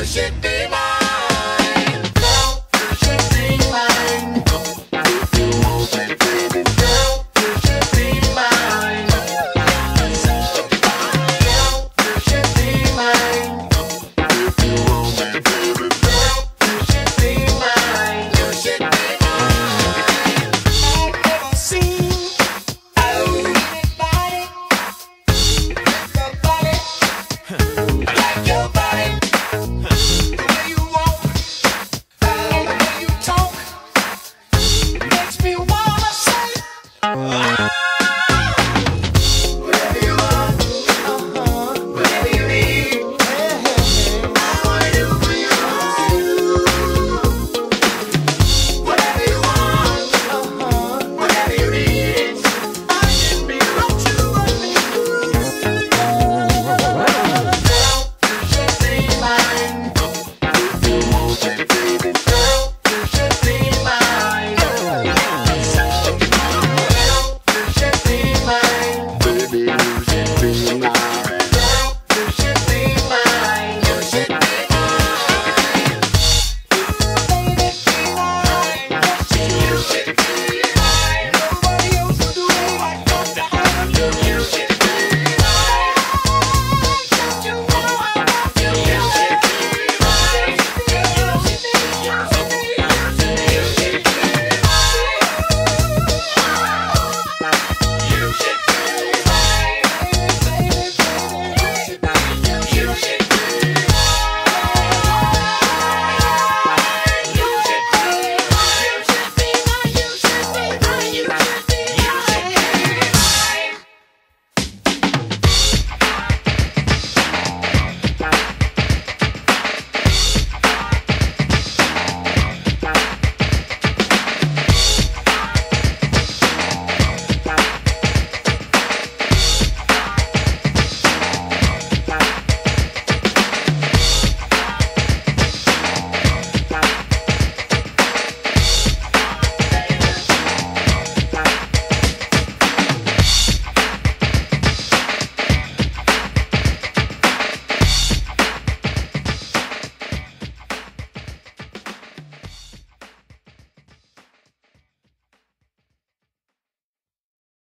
you should